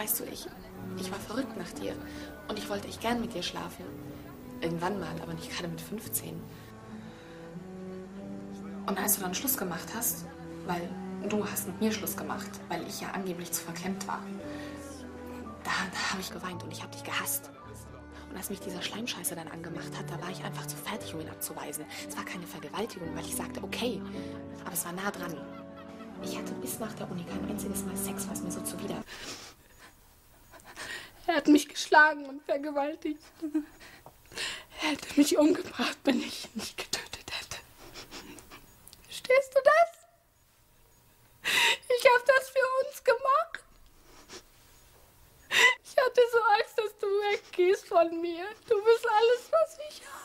Weißt du, ich, ich war verrückt nach dir. Und ich wollte echt gern mit dir schlafen. Irgendwann mal, aber nicht gerade mit 15. Und als du dann Schluss gemacht hast, weil du hast mit mir Schluss gemacht, weil ich ja angeblich zu verklemmt war, da, da habe ich geweint und ich habe dich gehasst. Und als mich dieser Schleimscheiße dann angemacht hat, da war ich einfach zu fertig, um ihn abzuweisen. Es war keine Vergewaltigung, weil ich sagte, okay, aber es war nah dran. Ich hatte bis nach der Uni kein einziges Mal Sex, was mir so zuwider. Er hat mich geschlagen und vergewaltigt. Er hätte mich umgebracht, wenn ich ihn nicht getötet hätte. Verstehst du das? Ich habe das für uns gemacht. Ich hatte so Angst, dass du weggehst von mir. Du bist alles, was ich habe.